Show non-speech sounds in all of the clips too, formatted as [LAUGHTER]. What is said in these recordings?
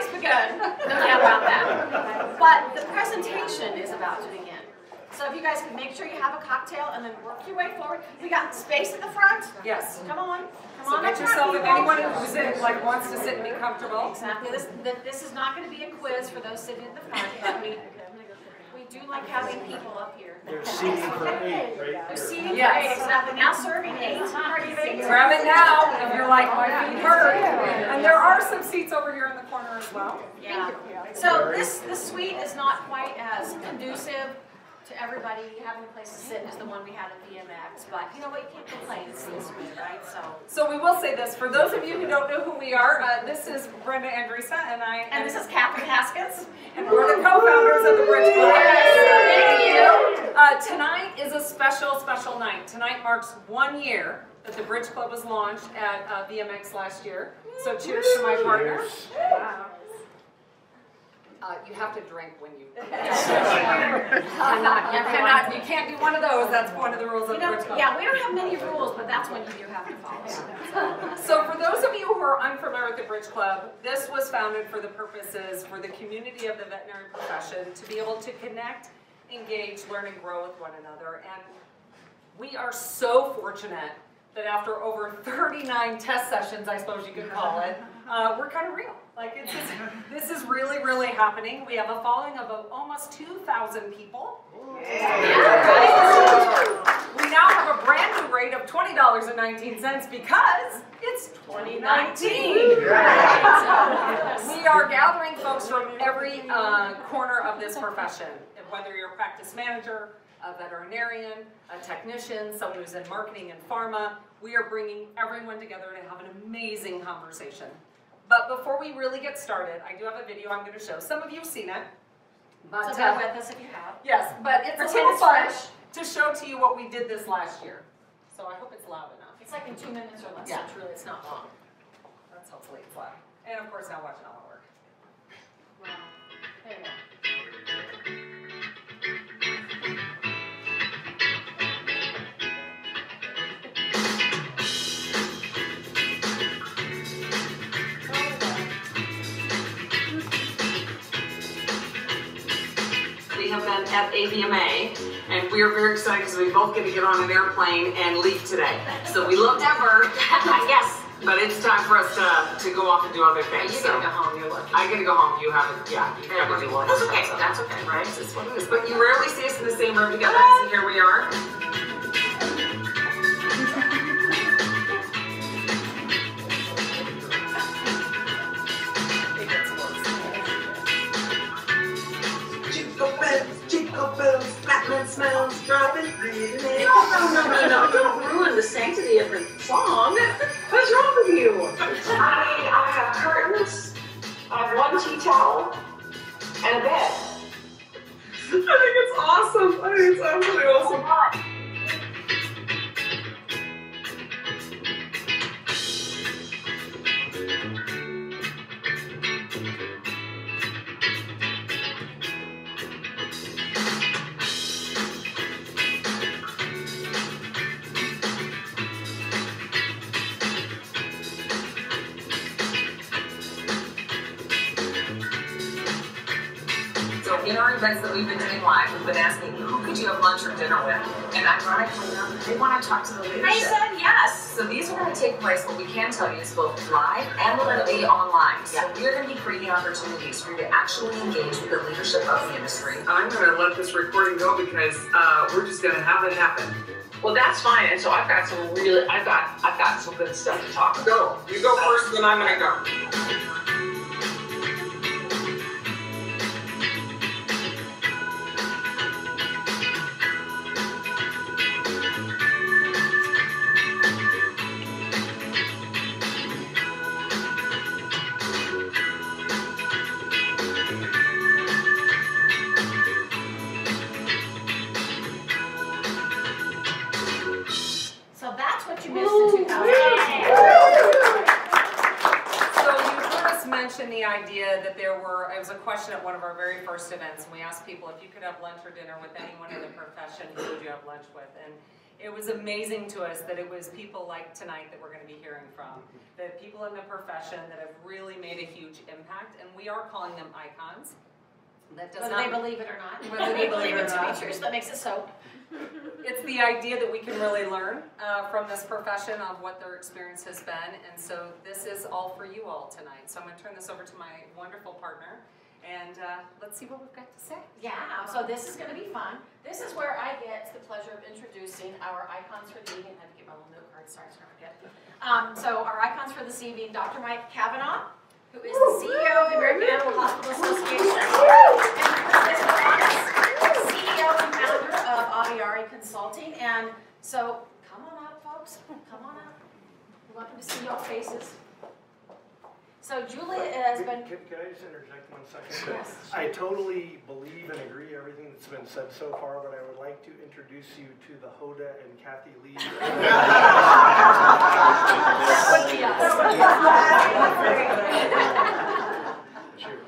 party's begun, no doubt about that. But the presentation is about to begin. So if you guys can make sure you have a cocktail and then work your way forward. We got space at the front. Yes. Come on, come So on get yourself, if anyone who's in, like wants to sit and be comfortable. Exactly. This, this is not going to be a quiz for those sitting at the front, but we, we do like having people up here. There's seating for eight right There's there. seating for Yes. eight, exactly. Now serving eight. Grab it now if you're like, my feet hurt. And there are some seats over here in the corner as well. Yeah. So this, this suite is not quite as conducive to everybody having a place to sit is the one we had at VMX, but you know what, you can't complain, it's the suite, right? So, So we will say this, for those of you who don't know who we are, uh, this is Brenda Andresen and I. and this is Catherine Haskins. And we're the co-founders of the Bridge Club. Yes, thank you. Uh, tonight is a special, special night. Tonight marks one year that the Bridge Club was launched at uh, VMX last year. So cheers to my partner. Uh, you have to drink when you. [LAUGHS] [LAUGHS] cannot, you cannot, you can't do one of those. That's one of the rules of the know, Bridge Club. yeah, we don't have many rules, but that's one you do have to follow. So for those of you who are unfamiliar with the Bridge Club, this was founded for the purposes for the community of the veterinary profession to be able to connect, engage, learn, and grow with one another. And we are so fortunate that after over 39 test sessions, I suppose you could call it, [LAUGHS] uh, we're kind of real. Like it's just, [LAUGHS] this is really, really happening. We have a following of almost 2,000 people. We now have a brand new rate of $20.19 because it's 2019. We are gathering folks from every uh, corner of this profession, whether you're a practice manager, a veterinarian, a technician, someone who's in marketing and pharma. We are bringing everyone together to have an amazing conversation. But before we really get started, I do have a video I'm going to show. Some of you have seen it. But, So uh, with us if you have. Yes, but it's a little fun fresh. to show to you what we did this last year. So I hope it's loud enough. It's like in two minutes or less, Yeah. truly, it's not long. That's hopefully it's loud. And of course, now watch it all work. Wow. There you go. Been at AVMA, and we are very excited because we both get to get on an airplane and leave today. So we love Denver, Yes. but it's time for us to, to go off and do other things. You so gotta go home, you're lucky. I gotta go home. You haven't, yeah. You haven't do one. That's okay, that's okay. Right? It's what it is. But you rarely see us in the same room together, so ah! here we are. Smells, driving pretty late. No, no, no, no, no, don't ruin the sanctity of the song. What's wrong with you? I, I have curtains, I have one tea towel, and a bed. I think it's awesome. I think it's absolutely awesome. Doing live, we've been asking who could you have lunch or dinner with? And ironically enough, they want to talk to the leadership. They said yes. So these are going to take place, what we can tell you is both live and they're going to be online. So we're going to be creating opportunities for you to actually engage with the leadership of the industry. I'm gonna let this recording go because uh, we're just gonna have it happen. Well, that's fine, and so I've got some really, I've got, I've got some good stuff to talk about. Go. You go first, and then I'm gonna go. First events, and we asked people if you could have lunch or dinner with anyone in the profession, who would you have lunch with? And it was amazing to us that it was people like tonight that we're gonna be hearing from. The people in the profession that have really made a huge impact, and we are calling them icons. That does Whether not they believe it or not. [LAUGHS] Whether they believe it or to not. be true, so that makes it so. it's the idea that we can really learn uh, from this profession of what their experience has been. And so this is all for you all tonight. So I'm going to turn this over to my wonderful partner and uh, let's see what we've got to say. Yeah, so this is gonna be fun. This is where I get the pleasure of introducing our icons for the evening. I have to get my little note card, sorry, sorry, forget. Um, so our icons for this evening, Dr. Mike Cavanaugh, who is the CEO of the American Animal Hospital Association. And CEO and founder of Aviari Consulting. And so, come on up, folks, come on up. We want them to see your faces. So Julia has been, Can, can I just interject one second? yes. I totally believe and agree everything that's been said so far, but I would like to introduce you to the Hoda and Kathie Lee. That would be us. Cheers.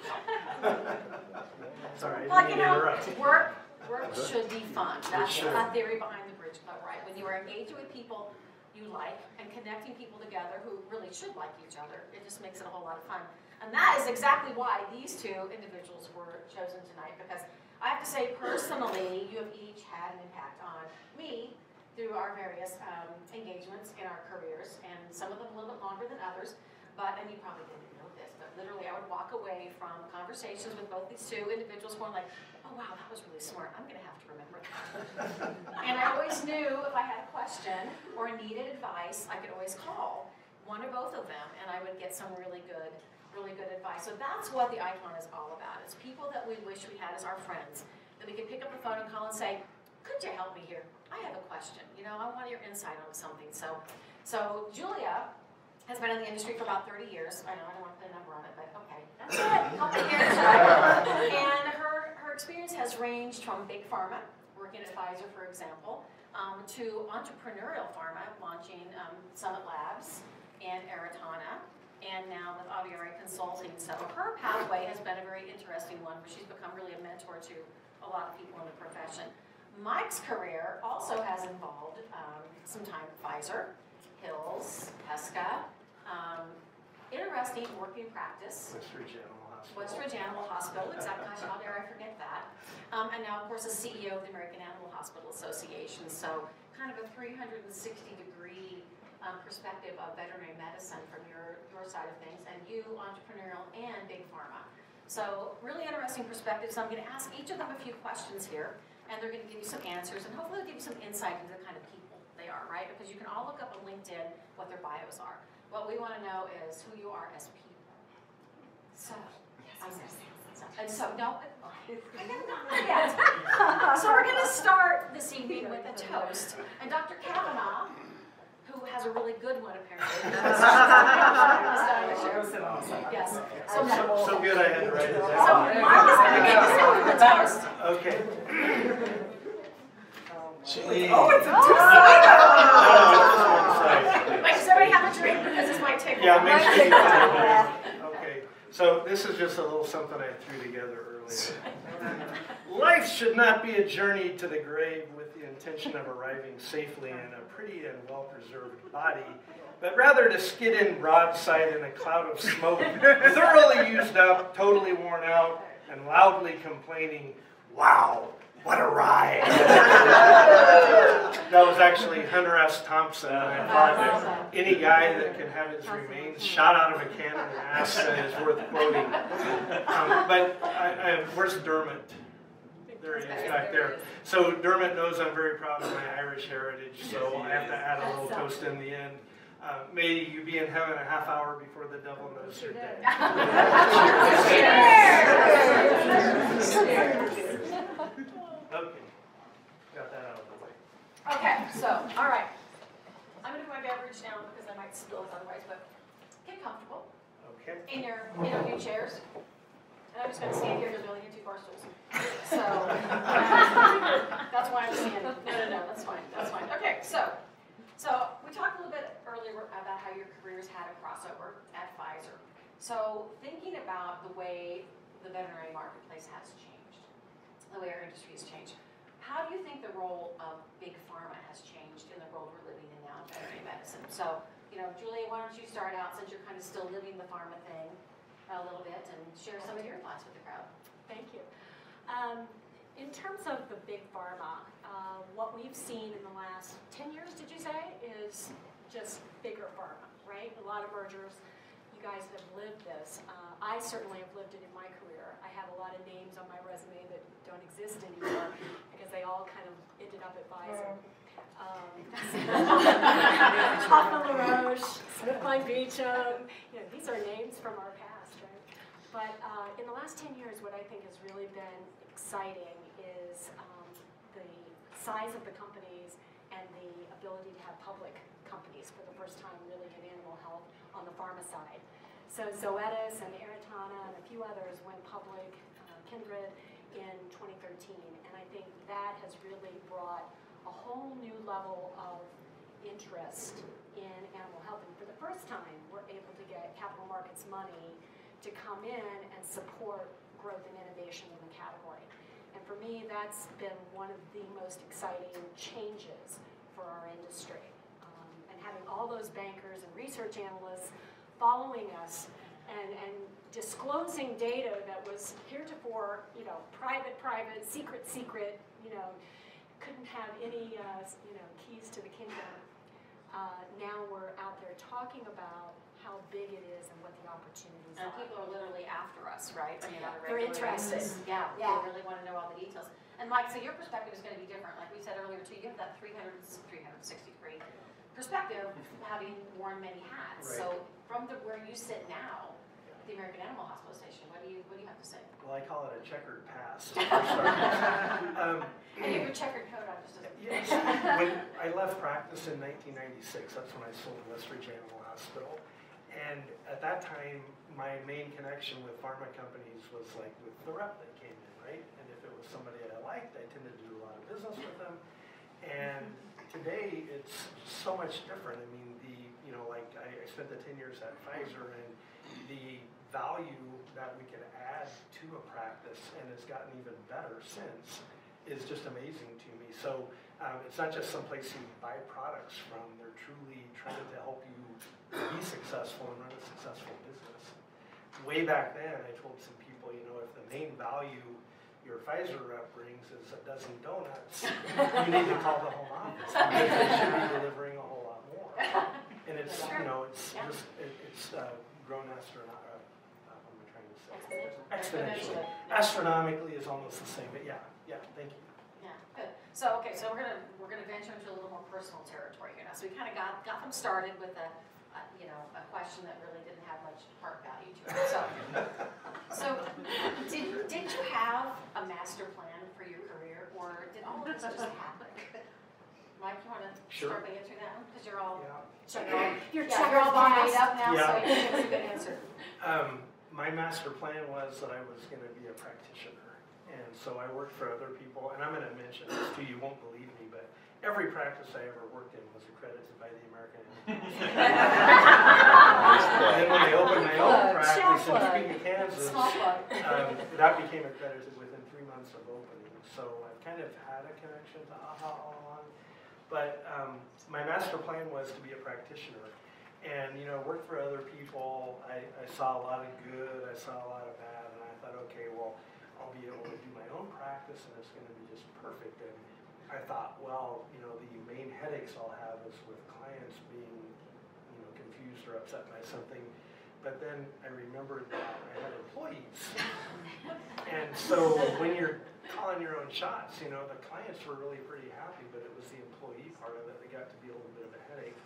Sorry, Well, you didn't mean know, interrupt. work, work should be fun. That's should. the theory behind the Bridge Club, right? When you are engaging with people you like and connecting people together who really should like each other, it just makes it a whole lot of fun. And that is exactly why these two individuals were chosen tonight, because I have to say personally, you have each had an impact on me through our various um, engagements in our careers, and some of them a little bit longer than others. But, and you probably didn't literally I would walk away from conversations with both these two individuals going like, oh wow, that was really smart, I'm gonna have to remember that. [LAUGHS] And I always knew if I had a question or needed advice, I could always call one or both of them, and I would get some really good, really good advice. So that's what the icon is all about. It's people that we wish we had as our friends, that we could pick up the phone and call and say, could you help me here? I have a question, you know, I want your insight on something. So, so Julia has been in the industry for about 30 years. I know I don't want to put a number on it, but okay, that's it, couple years, right? And her, her experience has ranged from big pharma, working at Pfizer, for example, um, to entrepreneurial pharma, launching um, Summit Labs and Aratana, and now with Aviari Consulting. So her pathway has been a very interesting one, where she's become really a mentor to a lot of people in the profession. Mike's career also has involved um, some time at Pfizer, Hills, Heska, um, interesting working practice, Westridge Animal Hospital. Westridge Animal Hospital, exactly, gosh, [LAUGHS] how dare I forget that. Um, and now, of course, the CEO of the American Animal Hospital Association, so kind of a three hundred and sixty degree, um, perspective of veterinary medicine from your, your side of things, and you, entrepreneurial and big pharma. So, really interesting perspectives, I'm gonna ask each of them a few questions here, and they're gonna give you some answers, and hopefully they'll give you some insight into the kind of people they are, right? Because you can all look up on LinkedIn what their bios are. What we wanna know is who you are as people. So, I know. And so, no, I haven't gotten there yet. So we're gonna start this evening with a toast, and Dr. Cavanaugh, who has a really good one apparently. [LAUGHS] [LAUGHS] Yes. So, So, so so good I had to write it down. Mike is gonna get us out with the toast. Okay. [LAUGHS] Oh, it's a Oh, Wait, does everybody have a drink? Because this might take. a Yeah, while. make sure you [LAUGHS] find it. Okay, so this is just a little something I threw together earlier. [LAUGHS] Life should not be a journey to the grave with the intention of arriving safely in a pretty and well-preserved body, but rather to skid in broadside in a cloud of smoke, [LAUGHS] thoroughly used up, totally worn out, and loudly complaining, wow, what a ride. That was actually Hunter S. Thompson. I thought that any guy that can have his remains shot out of a cannon and asked is worth quoting. Um, but I, I, where's Dermot? There he is back there. So Dermot knows I'm very proud of my Irish heritage, so I have to add a little toast in the end. Uh, may you be in heaven a half hour before the devil knows you're dead. [LAUGHS] Okay, got that out of the way. Okay, so, all right. I'm gonna put my beverage down because I might spill it otherwise, but get comfortable Okay. in your, in your new chairs. And I'm just gonna stand here because we only two bar stools. So, um, that's why I'm standing. No, no, no, that's fine, that's fine. Okay, so, so we talked a little bit earlier about how your careers had a crossover at Pfizer. So thinking about the way the veterinary marketplace has changed, the way our industry has changed, how do you think the role of big pharma has changed in the world we're living in now in veterinary medicine? So, you know, Julie, why don't you start out since you're kind of still living the pharma thing a little bit and share some of your thoughts with the crowd. Thank you. Um, in terms of the big pharma, uh, what we've seen in the last 10 years, did you say, is just bigger pharma, right? A lot of mergers. You guys have lived this. Uh, I certainly have lived it in my career. I have a lot of names on my resume that don't exist anymore all kind of ended up at Pfizer. Um, [LAUGHS] Hoffmann-La Roche, Smithkline Beecham, you know, these are names from our past, right? But uh, in the last 10 years, what I think has really been exciting is um, the size of the companies and the ability to have public companies for the first time really in animal health on the pharma side. So Zoetis and Aratana and a few others went public, uh, Kindred, in 2013. And I think that has really brought a whole new level of interest in animal health. And for the first time, we're able to get capital markets money to come in and support growth and innovation in the category. And for me, that's been one of the most exciting changes for our industry. Um, and having all those bankers and research analysts following us and, and disclosing data that was heretofore, you know, private, private, secret, secret, you know, couldn't have any, uh, you know, keys to the kingdom. Uh, now we're out there talking about how big it is and what the opportunities And are. people are literally after us, right? I mean, on a They're interested. basis. Yeah, they really want to know all the details. And Mike, so your perspective is going to be different. Like we said earlier too, you have that 300, 360 degree perspective, having worn many hats. So from the, where you sit now, at the American Animal Hospital Station, what do you, what do you have to say? Well, I call it a checkered past. [LAUGHS] Um, And you have your checkered coat on just. Yes, [LAUGHS] when [LAUGHS] I left practice in 1996, that's when I sold the Westridge Animal Hospital. And at that time, my main connection with pharma companies was like with the rep that came in, right? And if it was somebody that I liked, I tended to do a lot of business with them. And today, it's so much different. I mean, the, you know, like I, I spent the 10 years at Pfizer and the value that we can add to a practice, and it's gotten even better since, is just amazing to me. So um, it's not just someplace you buy products from, they're truly trying to help you be successful and run a successful business. Way back then, I told some people, you know, if the main value your Pfizer rep brings is a dozen donuts, [LAUGHS] you need to call the home office because they should be delivering a whole lot more. And it's, you know, it's just, it- it's uh, grown astronaut, Exponentially. Exponentially. Astronomically is almost the same, but yeah, yeah, thank you. Yeah, good. So, okay, so we're gonna, we're gonna venture into a little more personal territory here now. So we kind of got, got them started with a, a, you know, a question that really didn't have much heart value to it. So, [LAUGHS] so did, did you have a master plan for your career or did all of this just happen? Mike, you wanna Sure. start by answering that one? Because you're all, Yeah. you're all, You're yeah, you're all checkered made up now, so Yeah. you can give a good answer. [LAUGHS] Um, my master plan was that I was gonna be a practitioner. And so I worked for other people, and I'm gonna mention this too, you won't believe me, but every practice I ever worked in was accredited by the American Animal [LAUGHS] And then when I opened my own practice in. Topeka, Kansas, um, that became accredited within three months of opening. So I've kind of had a connection to AHA all along. But um, my master plan was to be a practitioner. And, you know, worked for other people. I, I saw a lot of good, I saw a lot of bad, and I thought, okay, well, I'll be able to do my own practice and it's going to be just perfect. And I thought, well, you know, the main headaches I'll have is with clients being, you know, confused or upset by something. But then I remembered that I had employees. And so when you're calling your own shots, you know, the clients were really pretty happy, but it was the employee part of it that got to be a little bit of a headache.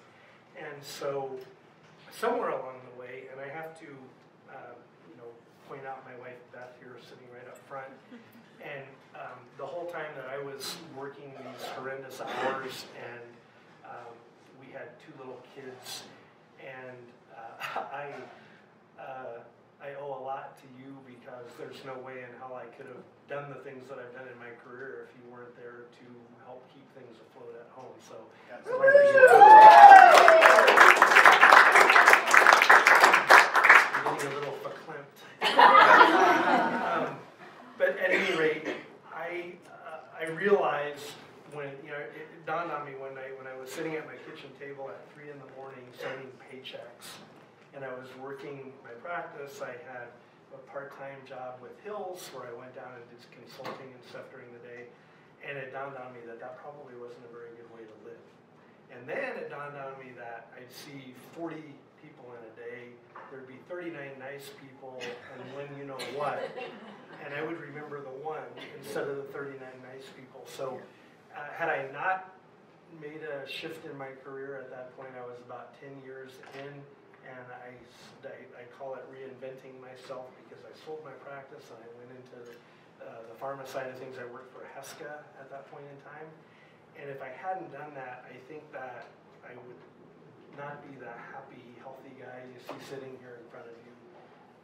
And so somewhere along the way, and I have to, uh, you know, point out my wife Beth here sitting right up front. [LAUGHS] And um, the whole time that I was working these horrendous hours and um, we had two little kids and uh, [LAUGHS] I, uh, I owe a lot to you because there's no way in hell I could have done the things that I've done in my career if you weren't there to help keep things afloat at home. So. I'm Getting a little verklempt. Um, But at any rate, I, uh, I realized when, you know, it dawned on me one night when I was sitting at my kitchen table at three in the morning signing paychecks. And I was working my practice, I had a part-time job with Hills where I went down and did consulting and stuff during the day. And it dawned on me that that probably wasn't a very good way to live. And then it dawned on me that I'd see forty people in a day, there'd be thirty-nine nice people, and when you know what. And I would remember the one instead of the thirty-nine nice people. So, uh, had I not made a shift in my career at that point, I was about ten years in, and I, I call it reinventing myself because I sold my practice and I went into uh, the pharma side of things. I worked for Heska at that point in time. And if I hadn't done that, I think that I would not be the happy, healthy guy you see sitting here in front of you.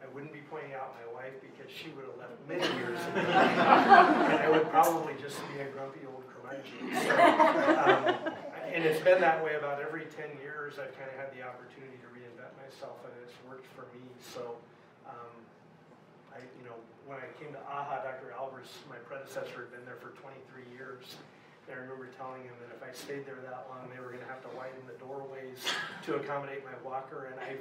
I wouldn't be pointing out my wife because she would have left many years ago. And I would probably just be a grumpy old curmudgeon. So, um, And it's been that way about every ten years. I've kind of had the opportunity to reinvent myself and it's worked for me. So, um, I, you know, when I came to AHA, Dr. Albers, my predecessor, had been there for twenty-three years. And I remember telling him that if I stayed there that long, they were gonna have to widen the doorways to accommodate my walker, and I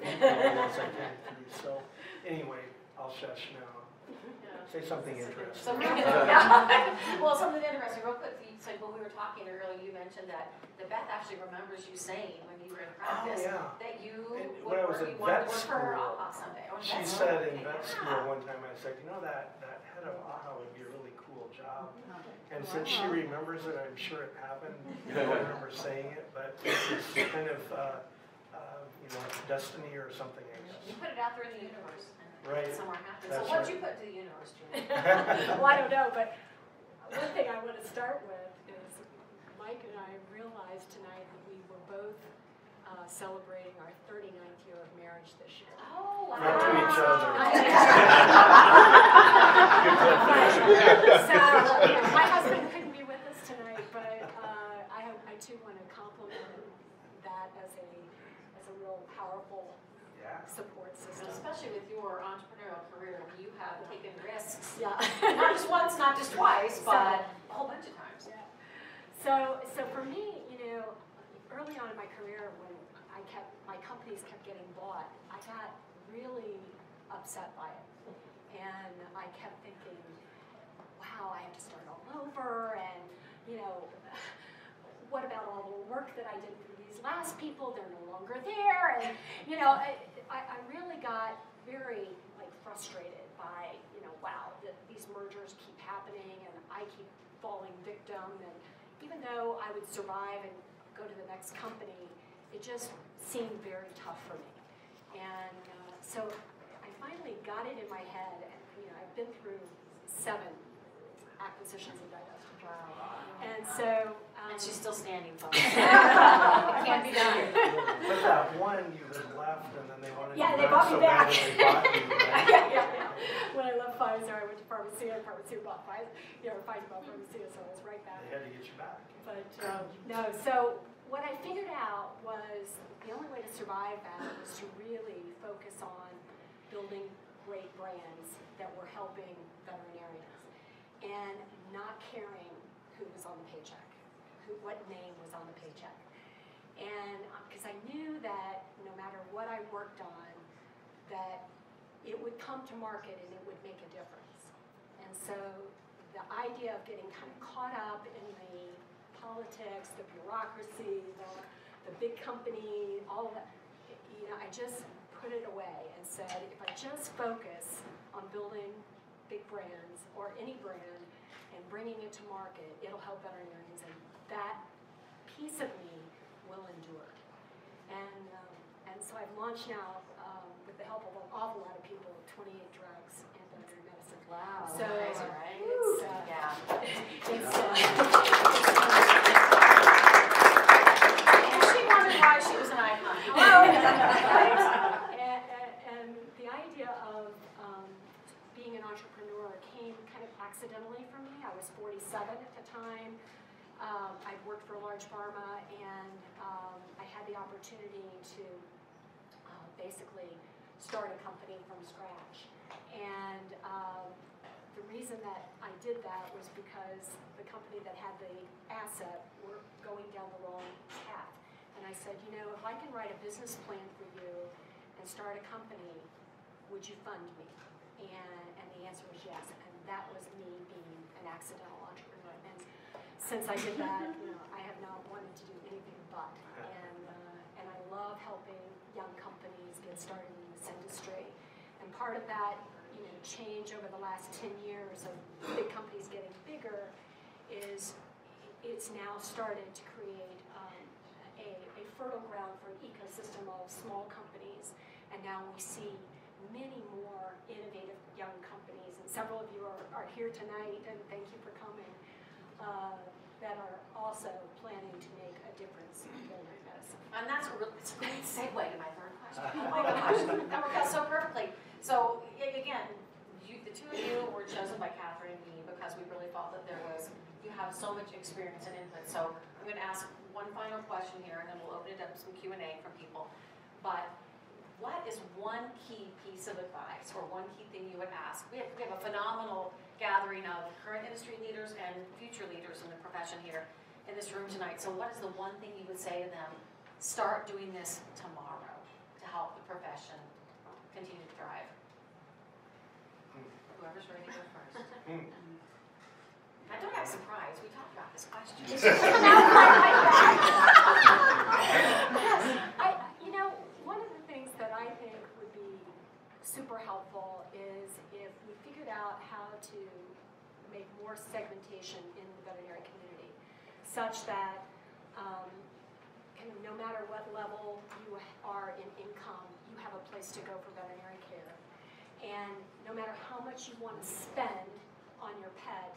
ones I through. So, anyway, I'll shush now. Say something interesting. So, [LAUGHS] [LAUGHS] yeah. well, something interesting, real quick, you said when we were talking earlier, you mentioned that, that Beth actually remembers you saying when you were in Oh, practice, yeah. that you And when I was work, in you wanted vet work for her school, on Sunday. Oh, She vet school, said in okay, vet yeah. school one time, I said, you know, that, that head of AHA would be a really cool job. And since she remembers it, I'm sure it happened. [LAUGHS] I don't remember saying it, but it's kind of, uh, uh, you know, destiny or something, I You put it out there in the universe, and Right. somewhere happened. So what'd right. you put to the universe, Julie? [LAUGHS] Well, I don't know, but one thing I want to start with is Mike and I realized tonight that we were both uh, celebrating our 39th year of marriage this year. Oh, wow. Not to each other. Not to each So, you know, my husband couldn't be with us tonight, but uh, I hope, I too want to compliment that as a, as a real powerful Yeah. Support system. Especially with your entrepreneurial career, you have taken risks, Yeah. not just once, not just twice, but a whole bunch of times. Yeah. So, so for me, you know, early on in my career, when I kept, my companies kept getting bought, I got really upset by it. And I kept thinking, wow, I have to start all over, and, you know, what about all the work that I did for these last people? They're no longer there, and, you know, I, I really got very, like, frustrated by, you know, wow, that these mergers keep happening, and I keep falling victim, and even though I would survive and go to the next company, it just seemed very tough for me. And uh, so I finally got it in my head, and, you know, I've been through seven acquisitions and divestitures. And so. Um, And she's still standing, folks. [LAUGHS] It can't be done. But that one you had left and then they wanted you Yeah, they back bought me so bad back. that they bought you, [LAUGHS] right? Yeah, yeah, yeah. When I left Pfizer, I went to Pharmacia, and Pharmacia bought Pfizer, you know, Pfizer bought Pharmacia, so I was right back. They had to get you back. But, um, no, so what I figured out was the only way to survive that was to really focus on building great brands that were helping veterinarians and not caring who was on the paycheck, who, what name was on the paycheck. And, um, because I knew that no matter what I worked on, that it would come to market and it would make a difference. And so the idea of getting kind of caught up in the politics, the bureaucracy, the, the big company, all of that, you know, I just put it away and said, if I just focus on building big brands or any brand and bringing it to market, it'll help veterinarians and that piece of me will endure. And, um, and so I've launched now, um, with the help of an awful lot of people, 28 drugs and veterinary medicine. Wow. So, Crazy, right? It's, uh, Yeah. [LAUGHS] It's, uh, [LAUGHS] And she wondered why she was an icon. Right? [LAUGHS] And, and- and the idea of um, being an entrepreneur came kind of accidentally for me. I was 47 at the time. Um, I'd worked for a large pharma, and um, I had the opportunity to uh, basically start a company from scratch. And um, the reason that I did that was because the company that had the asset were going down the wrong path. And I said, you know, if I can write a business plan for you and start a company, would you fund me? And, and the answer was yes, and that was me being an accidental entrepreneur. Since I did that, you know, I have not wanted to do anything but. And, uh, and I love helping young companies get started in this industry. And part of that, you know, change over the last ten years of big companies getting bigger is it's now started to create um, a, a fertile ground for an ecosystem of small companies. And now we see many more innovative young companies, and several of you are, are here tonight, and thank you for coming, uh, that are also planning to make a difference in veterinary medicine. And that's a real, it's a great segue to my third question. [LAUGHS] Oh my gosh, that worked out so perfectly. So, again, you, the two of you were chosen by Catherine and me because we really felt that there was, you have so much experience and input. So I'm gonna ask one final question here and then we'll open it up to some Q and A from people. But what is one key piece of advice or one key thing you would ask? We have, we have a phenomenal gathering of current industry leaders and future leaders in the profession here in this room tonight. So what is the one thing you would say to them? Start doing this tomorrow to help the profession continue to thrive. Whoever's ready to go first. Hmm. I don't have surprise, we talked about this question. [LAUGHS] [LAUGHS] I, you know, one of the things that I think would be super helpful is if we figured out how to make more segmentation in the veterinary community, such that, um, kind of no matter what level you are in income, you have a place to go for veterinary care. And no matter how much you want to spend on your pet,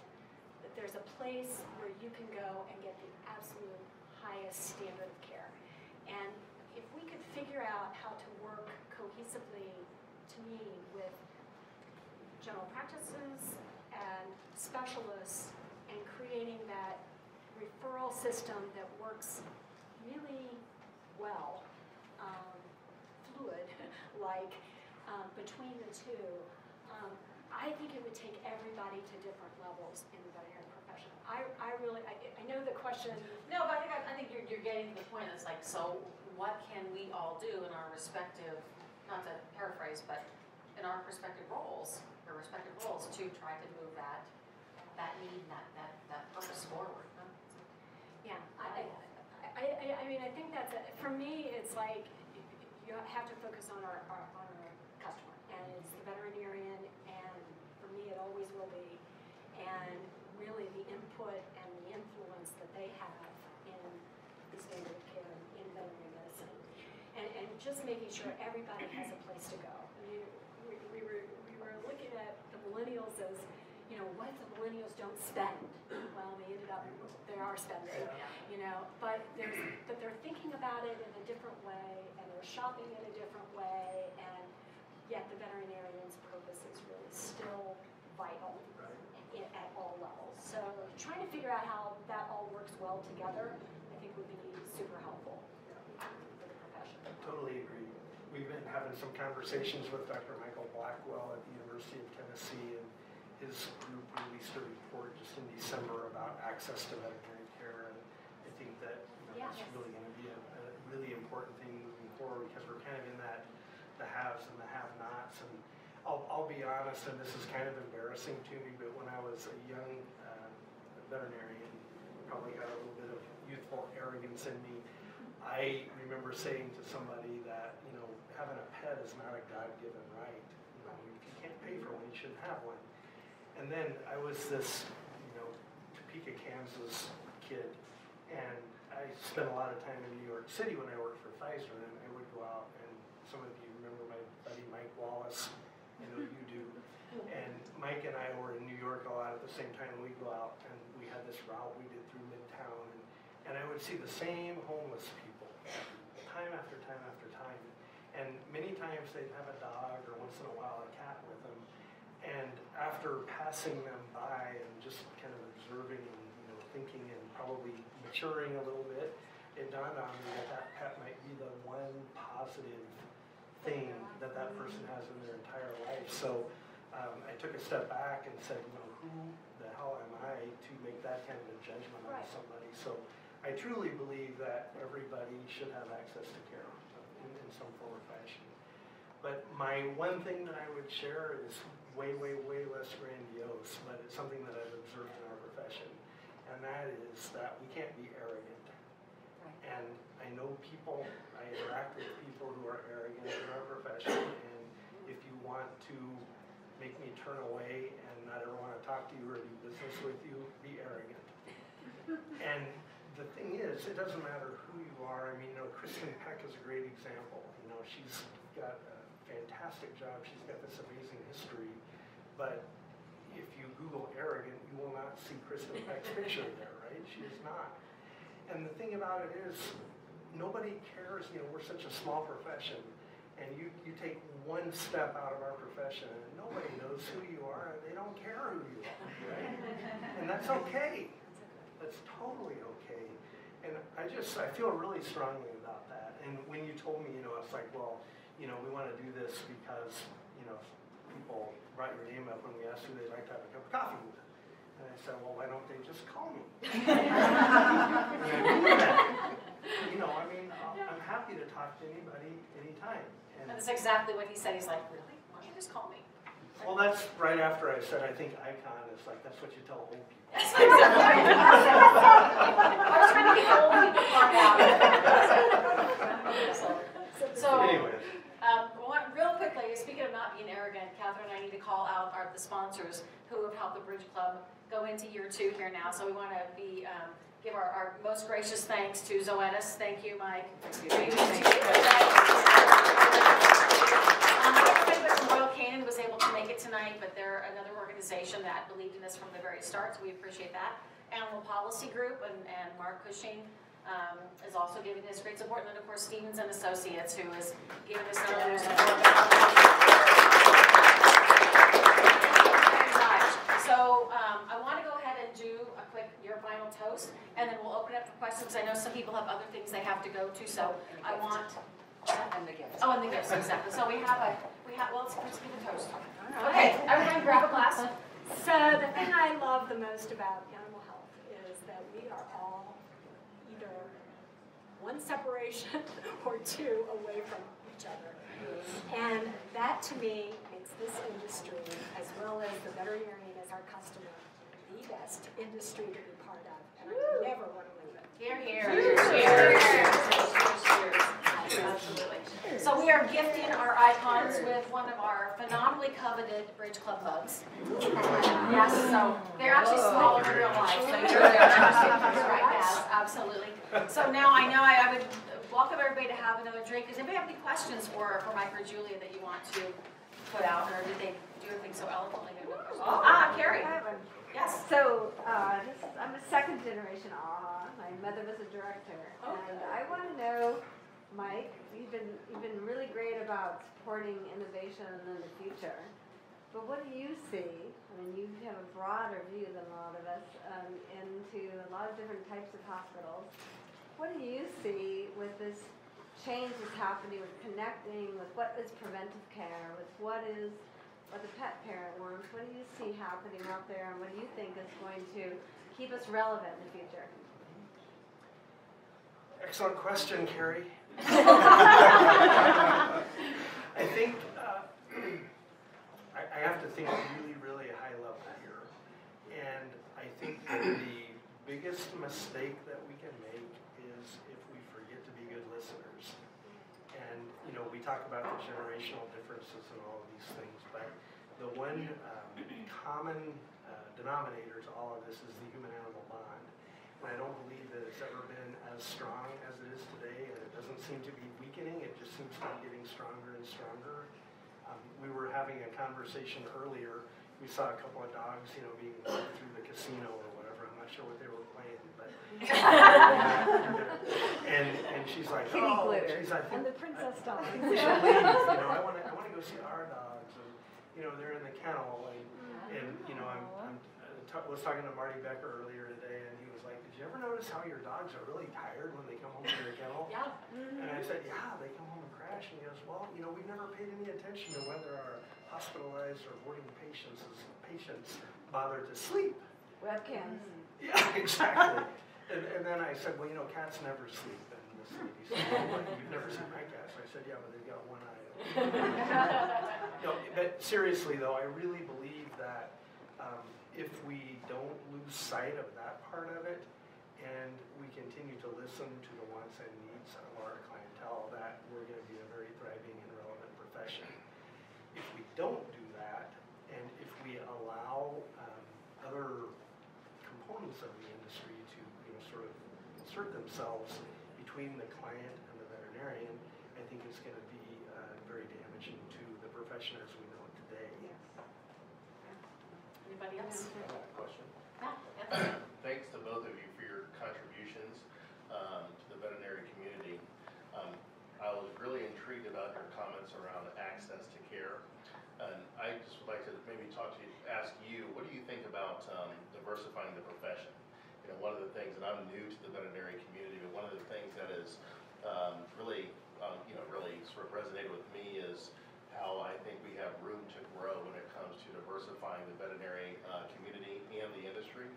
that there's a place where you can go and get the absolute highest standard of care. And if we could figure out how to work cohesively, to me, with general practices and specialists and creating that referral system that works really well, um, fluid, [LAUGHS] like, um, between the two, um, I think it would take everybody to different levels in the veterinary profession. I, I really, I, I know the question, No, but I think, I think you're, you're getting the point, it's like, so what can we all do in our respective, not to paraphrase, but in our respective roles, or respective roles to try to move that, that need, and that, that, that purpose forward? Yeah, I, I, I, mean, I think that's, for me, it's like, you have to focus on our, our, on our customer, and it's the veterinarian, and for me, it always will be, and really the input and the influence that they have in the standard of care in veterinary medicine. And, and just making sure everybody has a place to go. I mean, we, we were, we were looking at the millennials as, you know, what the millennials don't spend? Well, they ended up, they are spending, you know, but there's, but they're thinking about it in a different way, and they're shopping in a different way, and yet the veterinarian's purpose is really still vital at all levels. So trying to figure out how that all works well together, I think would be super helpful for the profession. Totally agree. We've been having some conversations with Dr. Michael Blackwell at the University of Tennessee, and his group released a report just in December about access to veterinary care, and I think that, you know, it's really gonna be a, a really important thing moving forward, because we're kind of in that, the haves and the have-nots, and I'll, I'll be honest, and this is kind of embarrassing to me, but when I was a young uh, veterinarian, probably had a little bit of youthful arrogance in me, I remember saying to somebody that, you know, having a pet is not a God-given right. You know, if you can't pay for one, you shouldn't have one. And then I was this, you know, Topeka, Kansas kid, and I spent a lot of time in New York City when I worked for Pfizer, and I would go out, and some of you remember my buddy Mike Wallace, I know you do. And Mike and I were in New York a lot at the same time, we'd go out, and we had this route we did through Midtown, and, and I would see the same homeless people, time after time after time. And many times they'd have a dog, or once in a while a cat with them. And after passing them by and just kind of observing and, you know, thinking and probably maturing a little bit, it dawned on me that that pet might be the one positive thing that that person has in their entire life. So um, I took a step back and said, you know, who the hell am I to make that kind of a judgment on somebody? So I truly believe that everybody should have access to care in, some form or fashion. But my one thing that I would share is way, way, way less grandiose, but it's something that I've observed in our profession. And that is that we can't be arrogant. And I know people, I interact with people who are arrogant in our profession, and if you want to make me turn away and not ever want to talk to you or do business with you, be arrogant. [LAUGHS] And the thing is, it doesn't matter who you are. I mean, you know, Kristen Peck is a great example. You know, she's got a fantastic job. She's got this amazing history. But if you Google arrogant, you will not see Kristen Peck's picture there, right? She is not. And the thing about it is, nobody cares. You know, we're such a small profession. And you, you take one step out of our profession and nobody knows who you are and they don't care who you are, right? And that's okay. That's totally okay. And I just, I feel really strongly about that. And when you told me, you know, it's like, well, you know, we want to do this because, you know, people brought your name up when we asked who they'd like to have a cup of coffee with. And I said, well, why don't they just call me? [LAUGHS] And I do that. You know, I mean, uh, I'll- I'm happy to talk to anybody, anytime. And And that's exactly what he said. He's like, really? Why don't you just call me? Well, that's right after I said, I think icon is like, that's what you tell old people. [LAUGHS] That's what I said. I was trying to get old people part out. So- So, Anyways, um, one, real quickly, speaking of not being arrogant, Catherine and I need to call out our, the sponsors who have helped the Bridge Club go into year two here now. So we want to be, um, give our, our most gracious thanks to Zoetis. Thank you, Mike. Um, Everybody from Royal Canin was able to make it tonight, but they're another organization that believed in us from the very start, so we appreciate that. Animal Policy Group and, and Mark Cushing um, is also giving us great support, and then of course Stevens and Associates, who is giving us another support. So um, I want to go ahead and do a quick your final toast, and then we'll open up for questions. I know some people have other things they have to go to, so I want. And the gifts. Oh, and the gifts, exactly. So we have a, have, well, let's, let's give a toast. Okay, everyone grab a glass. [LAUGHS] So the thing I love the most about animal health is that we are all either one separation [LAUGHS] or two away from each other. And that to me makes this industry, as well as the veterinarian as our customer, the best industry to be part of. And I never want to leave it. Here, here. Cheers. So we are gifting our icons with one of our phenomenally coveted Bridge Club mugs. Yes, so they're actually smaller in real life, so you're right, [LAUGHS] yes, absolutely. So now I know I, I would welcome everybody to have another drink. Does anybody have any questions for, for Mike or Julia that you want to put out, or did they do everything so eloquently? They have no questions? Ah, Carrie, yes. So, uh, this is, I'm a second generation AHA. My mother was a director. And I want to know, Mike, you've been, you've been really great about supporting innovation in the future. But what do you see? I mean, you have a broader view than a lot of us um, into a lot of different types of hospitals. What do you see with this change that's happening with connecting with what is preventive care, with what is what the pet parent wants? What do you see happening out there, and what do you think is going to keep us relevant in the future? excellent question, Carrie. [LAUGHS] I think, uh, [CLEARS THROAT] I, I have to think really, really high level here. And I think the biggest mistake that we can make is if we forget to be good listeners. And, you know, we talk about the generational differences and all of these things, but the one um, common uh, denominator to all of this is the human-animal bond. And I don't believe that it's ever been as strong as it is today, and it doesn't seem to be weakening, it just seems to be getting stronger and stronger. Um, we were having a conversation earlier, we saw a couple of dogs, you know, being led through the casino or whatever, I'm not sure what they were playing, but. [LAUGHS] And, and she's like, Kitty oh, glitter. geez, I. And the princess dog. think we you know, I wanna, I wanna go see our dogs, and, you know, they're in the kennel, and, and, you know, I'm, I'm uh, was talking to Marty Becker earlier today, and he was like, "Did you ever notice how your dogs are really tired when they come home from their kennel?" Yeah. And I said, "Yeah, they come home and crash." And he goes, "Well, you know, we've never paid any attention to whether our hospitalized or boarding patients patients bother to sleep." Webcams. Yeah, [LAUGHS] exactly. and, and then I said, "Well, you know, cats never sleep." And this lady said, "Oh, but "You've never seen my cats?" I said, "Yeah, but they've got one eye." [LAUGHS] No, but seriously though, I really believe that um, if we don't lose sight of that part of it, and we continue to listen to the wants and needs of our clientele, that we're going to be a very thriving and relevant profession. If we don't do that, and if we allow um, other components of the industry to, you know, sort of insert themselves between the client and the veterinarian, I think it's going to be uh, very damaging to the profession as we know it today. Anybody else? Question. Yeah, Thanks to both of you for your contributions um, to the veterinary community. Um, I was really intrigued about your comments around access to care. And I just would like to maybe talk to you, ask you, what do you think about um, diversifying the profession? You know, one of the things, and I'm new to the veterinary community, but one of the things that is um, really, um, you know, really sort of resonated with me is how I think we have room to grow when it comes to diversifying the veterinary uh, community and the industry.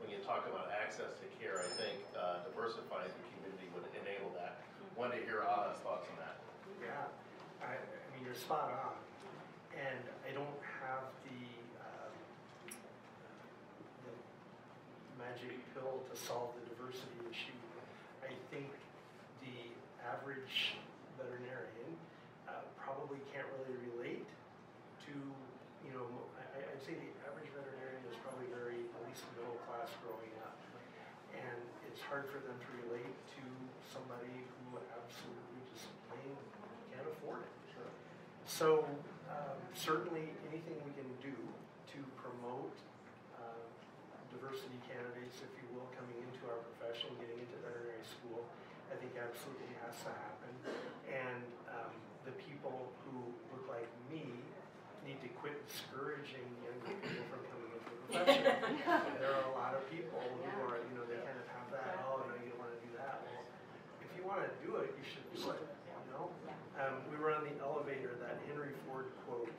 When you talk about access to care, I think uh, diversifying the community would enable that. Wanted to hear Aha's thoughts on that. Yeah, I, I mean, you're spot on. And I don't have the, um, the magic pill to solve the diversity issue. I think the average veterinarian uh, probably can't really relate to, you know, I- I'd say the average veterinarian is probably very, middle class growing up. And it's hard for them to relate to somebody who absolutely just plain can't afford it. So um, certainly anything we can do to promote uh, diversity candidates, if you will, coming into our profession, getting into veterinary school, I think absolutely has to happen. And um, the people who look like me need to quit discouraging younger people from coming profession. [LAUGHS] there are a lot of people who are, you know, they kind of have that, oh, no, you don't want to do that. Well, if you want to do it, you should do it, you know? Um, we were on the elevator, that Henry Ford quote,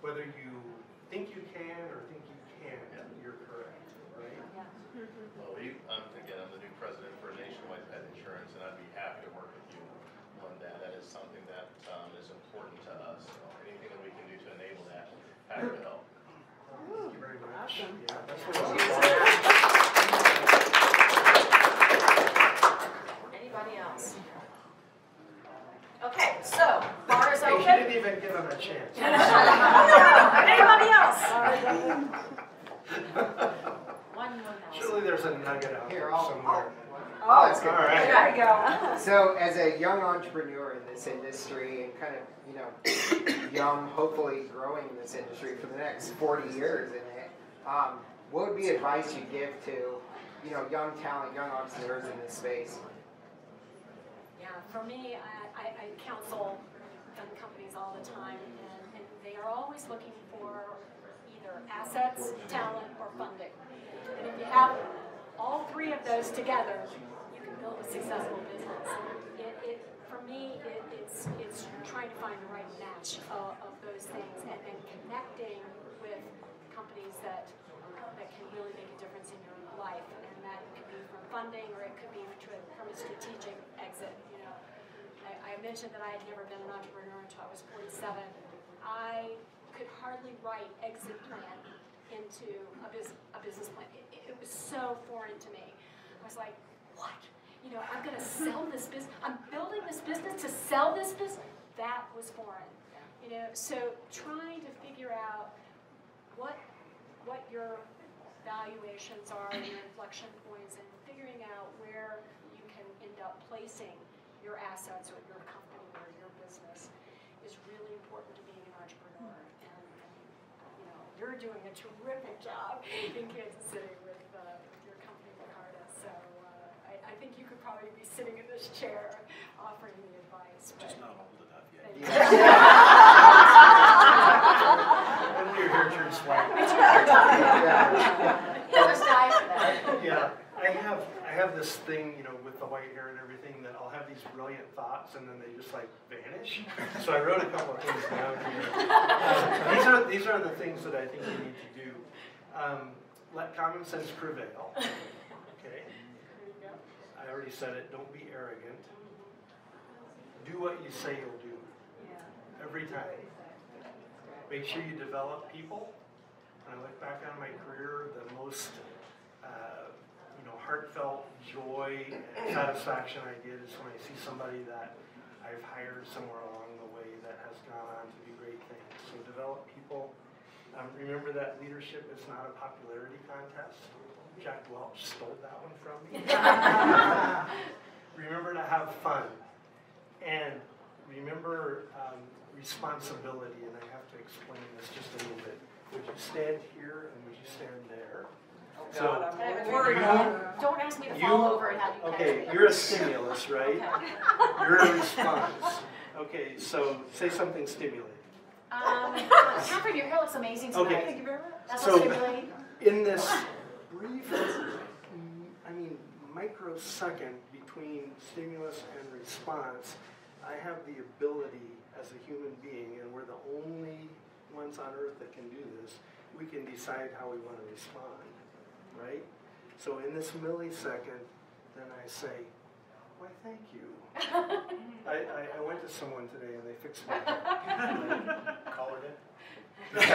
whether you think you can or think you can't, you're correct, right? Well, we, I'm, again, I'm the new president for Nationwide Pet Insurance, and I'd be happy to work with you on that. That is something that um, is important to us. So anything that we can do to enable that, happy to help. Thank you very much. Awesome. Yeah, that's what it's about. Anybody else? Okay, so, bar is open. she didn't even give him a chance. [LAUGHS] Anybody else? One, one. Surely there's a nugget out Here, there I'll- somewhere. Oh, that's good. right. There you go. So, as a young entrepreneur in this industry and kind of, you know, young, hopefully growing in this industry for the next 40 years in it, um, what would be advice you give to, you know, young talent, young entrepreneurs in this space? Yeah, for me, I, I, I counsel young companies all the time, and, and they are always looking for either assets, talent, or funding. And if you have all three of those together, you can build a successful business. It, it, for me, it, it's, it's trying to find the right match of, of those things, and then connecting with companies that, um, that can really make a difference in your life, and that could be from funding, or it could be from a strategic exit, you know. I, I mentioned that I had never been an entrepreneur until I was 47. I could hardly write exit plan into a business, a business plan. It, it, was so foreign to me. I was like, what? You know, I'm gonna sell this business, I'm building this business to sell this business? That was foreign. You know, so trying to figure out what, what your valuations are and your inflection points and figuring out where you can end up placing your assets or your company or your business is really important to being an entrepreneur. And, and, you know, you're doing a terrific job in Kansas City with, uh, with your company, Ricarda. So uh, I, I think you could probably be sitting in this chair offering the advice. Just not old enough yet. [LAUGHS] When we were here, turns white. Yeah. Yeah, I have, I have this thing, you know, with the white hair and everything, that I'll have these brilliant thoughts and then they just like vanish. So I wrote a couple of things down here. Uh, These are, these are the things that I think you need to do. Um, Let common sense prevail, okay? I already said it, don't be arrogant. Do what you say you'll do, every time. Make sure you develop people. When I look back on my career, the most, uh, you know, heartfelt joy and satisfaction I get is when I see somebody that I've hired somewhere along the way that has gone on to do great things. So develop people. Um, remember that leadership is not a popularity contest. Jack Welch stole that one from me. [LAUGHS] remember to have fun. And remember um, responsibility, and I have to explain this just a little bit. Would you stand here and would you stand there? So, God, I have I'm worried. dream. Don't ask me to fall You- over and have you catch okay, me. you're a stimulus, right? Okay. You're a response. Okay, so say something stimulating. Um, Catherine, your hair looks amazing tonight. Okay. Thank you very much. That's So- what's stimulating. In this brief, I mean, microsecond between stimulus and response, I have the ability as a human being, and we're the only ones on earth that can do this, we can decide how we want to respond, right? So in this millisecond, then I say, why, thank you. [LAUGHS] I, I, I went to someone today and they fixed my [LAUGHS] hair. Call it in. [LAUGHS]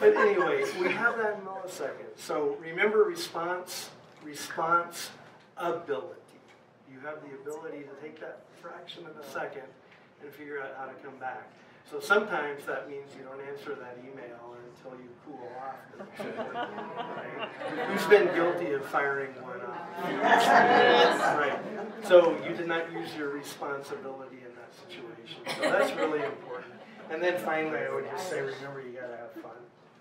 But anyway, we have that millisecond. So remember response, response ability. You have the ability to take that fraction of a second and figure out how to come back. So sometimes that means you don't answer that email until you cool off. [LAUGHS] Right? Who's been guilty of firing one off? right. So you did not use your responsibility in that situation. So that's really important. And then finally, I would just say, remember, you gotta have fun.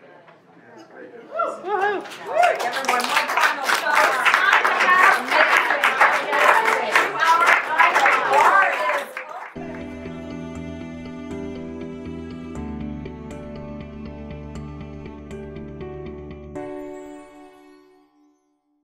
Yeah, Everyone, my final